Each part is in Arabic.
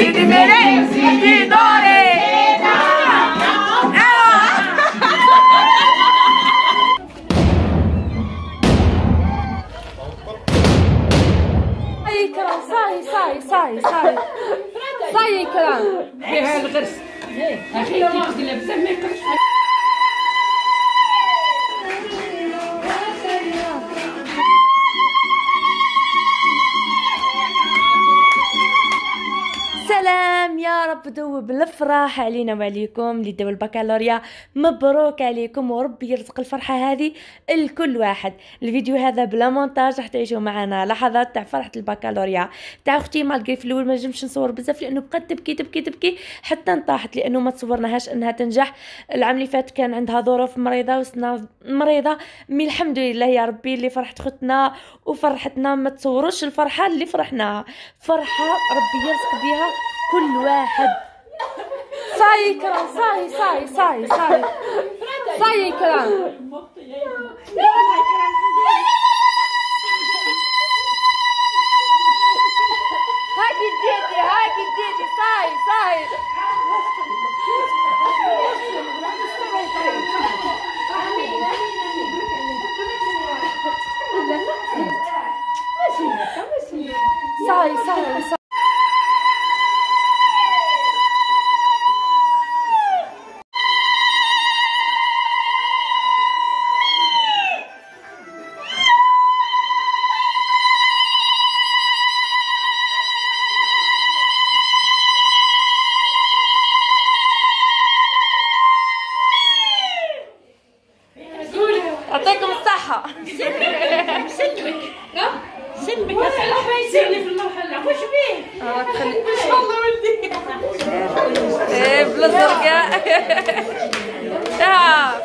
سيدي ميري سيدي دوري صاي كرام صاي صاي صاي صاي صاي كرام فيها الغرس أخي كيف تقول بزاف يا رب دوب الفرح علينا وعليكم اللي داو البكالوريا. مبروك عليكم وربي يرزق الفرحة هذه الكل واحد. الفيديو هذا بلا مونتاج راح تعيشوا معنا لحظات تاع فرحة البكالوريا. تاع أختي مالغري في الأول ما نجمش نصور بزاف لأنه بقات تبكي تبكي تبكي حتى انطاحت لأنه ما تصورناهاش أنها تنجح. العام اللي فات كان عندها ظروف مريضة وسنا مريضة. مي الحمد لله يا ربي اللي فرحت اختنا وفرحتنا. ما تصوروش الفرحة اللي فرحناها. فرحة ربي يرزق بيها كل واحد. صاي كرام صاي صاي صاي صاي. صاي كرام هاكي اديتي هاكي اديتي صاي صاي صاي صاي. يعطيكم الصحة. سلمك في المرحله واش بيه آه، تخلي ان شاء الله ولدي إيه بلا زرقاء شهاب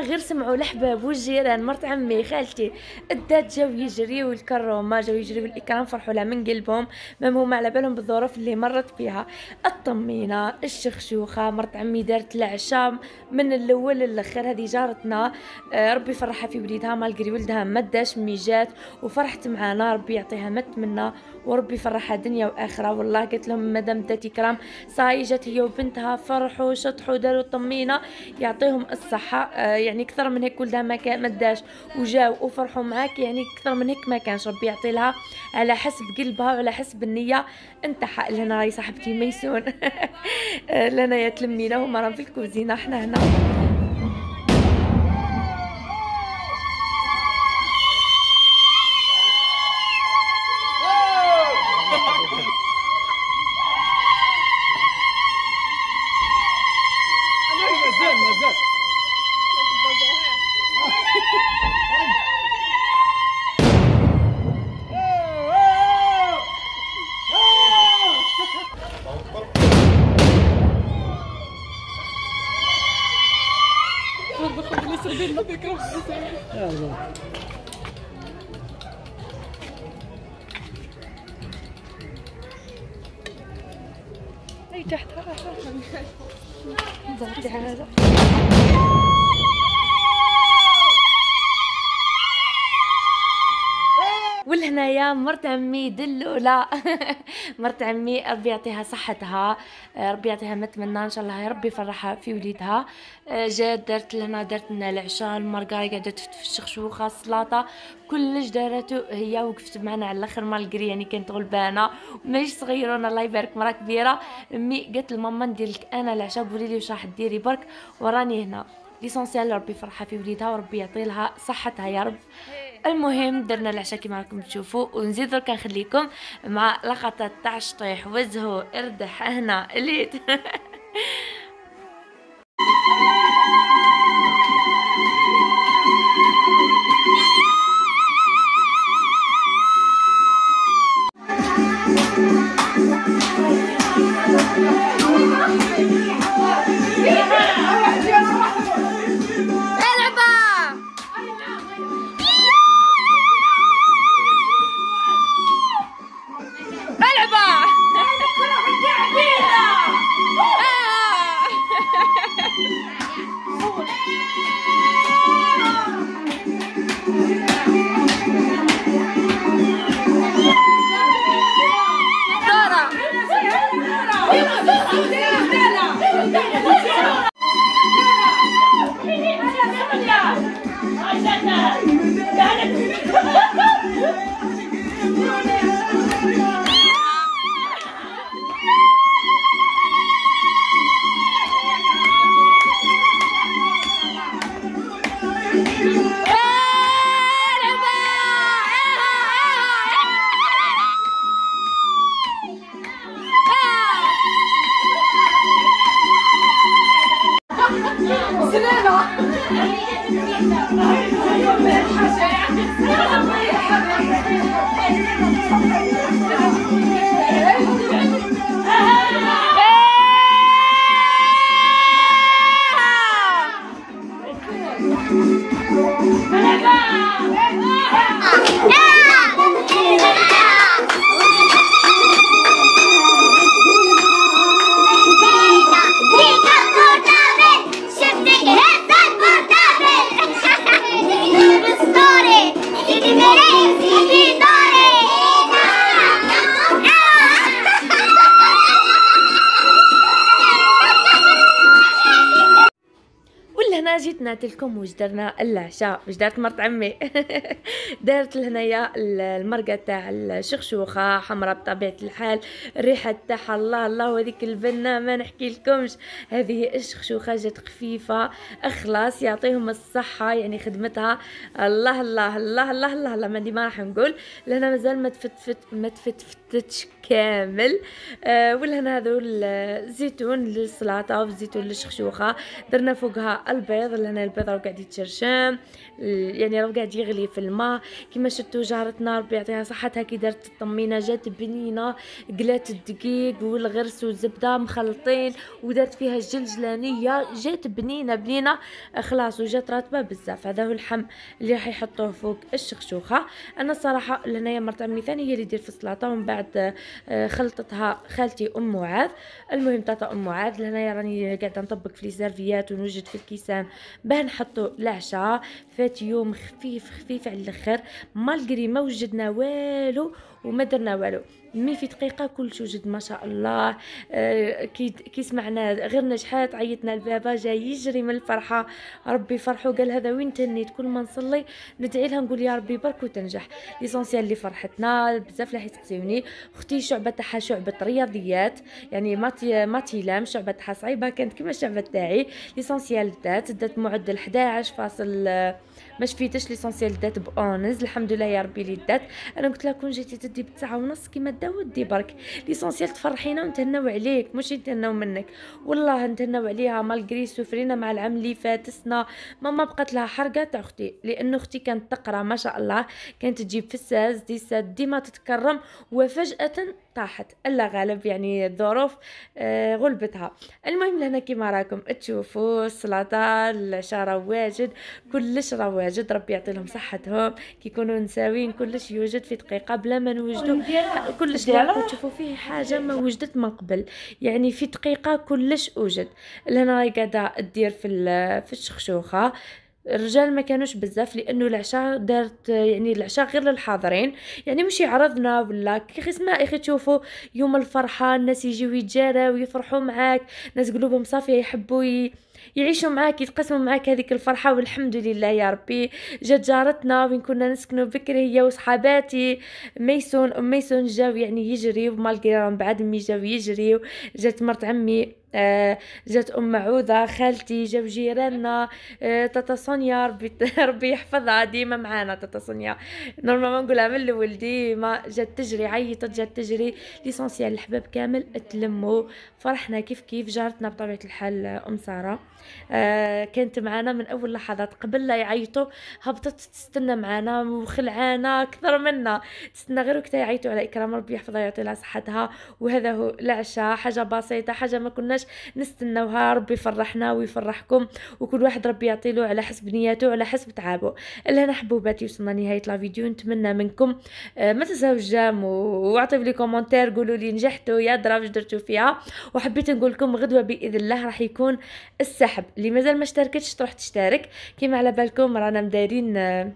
غير سمعوا الحباب والجيران مرت عمي خالتي. الدات جاو يجريو الكرومه جاو يجريو الاكرام فرحوا لها من قلبهم. مام هما على بالهم بالظروف اللي مرت بها. الطمينة الشخشوخة مرت عمي دارت العشاء من الأول للاخر هذه جارتنا. آه، ربي يفرحها في وليدها مالقري ولدها ما داش مي جات وفرحت معانا ربي يعطيها ما تمنى وربي يفرحها دنيا وآخرة. والله قلت لهم مدام داتي كرام صاي جات هي وبنتها فرحوا شطحوا داروا طمينه يعطيهم الصحة. آه، يعني أكثر من هيك ولدها ما كان ما داش. وجاو وفرحوا معاك يعني أكثر من هيك ما كانش ربي يعطي لها. على حسب قلبها وعلى حسب النية. انت حق لهنا راهي صاحبتي ميسون لنا يا تلمينا هما راهم في الكوزينة إحنا هنا. تحت ضغطي هذا والهنايا مرت عمي دلولا. مرت عمي ربي يعطيها صحتها آه، ربي يعطيها ما تمنى إن شاء الله ربي يفرحها في وليدها. آه، جات دارت لنا دارت لنا العشاء المرقاري قاعدة تفتفش الشخشوخة السلطه كلش دارته هي وقفت معنا على الأخر مال القري يعني كانت غلبانة ماهيش صغيرون الله يبارك مرا كبيرة. أمي قالت لماما ندير لك أنا العشاء قولي لي واش راح ديري برك وراني هنا. ليسونسيال ربي يفرحها في وليدها وربي يعطي لها صحتها يا رب. المهم درنا العشاء كيما راكم تشوفوا ونزيد درك نخليكم مع لقطة تاع الشطيح وزهو اردح هنا اللي Thank you. Yeah. Thank you. ولهنا جيت ناتلكم واش درنا العشاء واش دارت مرت عمي؟ دارت لهنايا المرقة تاع الشخشوخه حمراء بطبيعة الحال الريحه تاعها الله الله وهذيك البنة ما نحكي لكمش. هذه الشخشوخه جات خفيفة إخلاص يعطيهم الصحة يعني خدمتها. الله الله الله الله الله, الله ما ما راح نقول. لهنا مازال ما تفتفت ما تفتفتش كامل. آه ولهنا هذو الزيتون للسلطه والزيتون للشخشوخه درنا فوقها البيض لهنا البيض راه قاعد يتشرشم يعني راه قاعد يغلي في الماء. كيما شفتوا جارتنا ربي يعطيها صحتها كي دارت الطمينه جات بنينة قلات الدقيق والغرس والزبدة مخلطين ودارت فيها الجلجلانيه جات بنينة بنينة خلاص وجات راتبه بزاف. هذا هو اللحم اللي راح يحطوه فوق الشخشوخه أنا الصراحة لهنايا مرت عمي ثاني هي اللي دير في السلطة ومن بعد آه، خلطتها خالتي أم معاذ. المهم تاتا أم معاذ لهنايا راني قاعدة نطبق في les serviettes ونوجد في الكيسان. باه نحطو العشاء فات يوم خفيف خفيف على الأخر. malgré ما وجدنا والو وما درنا والو. mais في دقيقة كلش وجد ما شاء الله. آه كي كي سمعنا غير نجحات عيطنا البابا جاي يجري من الفرحة. ربي فرحو قال هذا وين تنيت كل ما نصلي ندعي لها نقول يا ربي برك وتنجح. l'essentiel اللي فرحتنا بزاف راح يسقسيوني أختي شعبة تاعها شعبة رياضيات. يعني ما math élém شعبة تاعها صعيبة. كانت كيما الشعبة تاعي. l'essentiel دات. دات معدل 11 فاصل ما شفيتش l'essentiel دات ب onze الحمد لله يا ربي اللي دات أنا قلت لها كون جيتي تدي بتسعة ونص كيما دا ودي برك. l'essentiel تفرحينا ونتهناو عليك مش نتهناو منك. والله نتهناو عليها malgré سفرينا مع العام اللي فاتسنا. ماما بقات لها حرقة تاع أختي لأن أختي كانت تقرأ ما شاء الله. كانت تجيب في الساز ديسات ديما تتكرم. وفجأة طاحت إلا غالب يعني الظروف آه غلبتها. المهم لهنا كيما راكم تشوفوا السلطة العشاء راه واجد كلش راه واجد ربي يعطي لهم صحتهم. كي يكونوا نساوين كلش يوجد في دقيقة بلا ما نوجدوا. كلش راكم تشوفوا فيه حاجة ما وجدت من قبل. يعني في دقيقة كلش أوجد. لهنا راهي قاعدة تدير في في الشخشوخة. الرجال ما كانوش بزاف لأنه العشاء دارت يعني العشاء غير للحاضرين. يعني مش يعرضنا ولا كي اسمع أخي تشوفوا يوم الفرحه الناس يجيو يتجاراو ويفرحوا معاك ناس قلوبهم صافية يحبوا ي... يعيشوا معاك يتقسموا معاك هذيك الفرحة والحمد لله يا ربي. جات جارتنا وين كنا نسكنوا بكري هي وصحاباتي ميسون ام ميسون جاو يعني يجريو راهم بعد mais جاو يجريو. جات مرت عمي جات أم معوذه خالتي جاو جيراننا آه تاتا سونيا ربي ربي يحفظها ديما معانا تاتا سونيا. normalement نقولها من الأول ديما جات تجري عيطت جات تجري l'essentiel الحباب كامل تلموا فرحنا كيف كيف جارتنا بطبيعة الحال أم سارة. آه كانت معانا من أول لحظات قبل لا يعيطوا هبطت تستنى معانا وخلعانه أكثر منا. تستنى غير وقتها يعيطوا على إكرام ربي يحفظها يعطي لها صحتها. وهذا هو العشاء حاجة بسيطة حاجة ما كناش نستناوها ربي يفرحنا ويفرحكم وكل واحد ربي يعطي له على حسب نياته وعلى حسب تعبه الا حبوباتي وصلنا نهاية la vidéo نتمنى منكم آه ما تنساوش j'aime واعطيو لي commentaire قولوا لي نجحتوا يا درا واش درتوا فيها. وحبيت نقول لكم غدوة بإذن الله راح يكون السحب اللي مازال ما اشتركتش تروح تشترك. كيما على بالكم رانا مدايرين آه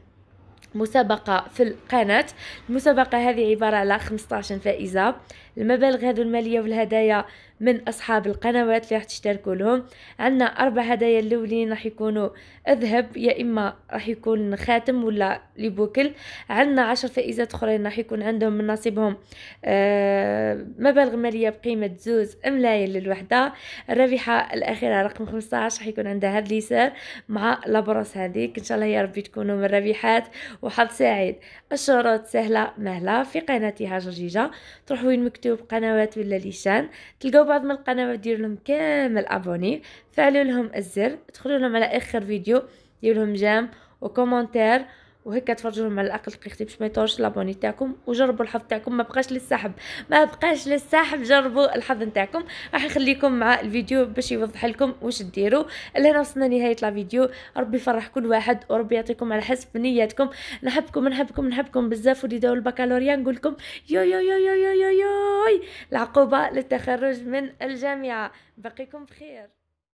مسابقة في القناة. المسابقة هذه عبارة على 15 فائزة. المبالغ هذو المالية والهدايا من أصحاب القنوات اللي راح تشتركوا لهم. عندنا أربع هدايا الأولين راح يكونوا ذهب يا إما راح يكون خاتم ولا لبوكل عندنا عشر فائزات أخرين راح يكون عندهم من نصيبهم آه مبالغ مالية بقيمة زوز ملايين للوحدة. الرابحة الأخيرة رقم 15 راح يكون عندها هاد ال lisseur مع la brosse هذيك. إن شاء الله يا ربي تكونوا من الرابحات وحظ سعيد الشروط سهلة مهلة في قناتي هاجر جيجا تروحوا وين مكتوب؟ قنوات ولا les chaînes تلقاو بعض من القنوات ديروا لهم كامل abonner فعلوا لهم الزر ادخلوا لهم على آخر فيديو ديروا لهم j'aime و commentaire وهيك تفرجوهم على الأقل دقيقتين باش ما يطولش l'abonné تاعكم وجربوا الحظ تاعكم ما بقاش للسحب. ما بقاش للسحب جربوا الحظ نتاعكم. راح نخليكم مع الفيديو باش يوضح لكم واش ديروا. لهنا وصلنا نهاية la vidéo. ربي يفرح كل واحد وربي يعطيكم على حسب نياتكم. نحبكم نحبكم نحبكم بزاف. ولي داو البكالوريا نقول لكم يو يو يو يو يو يو, يو. العقوبة للتخرج من الجامعة. بقيكم بخير.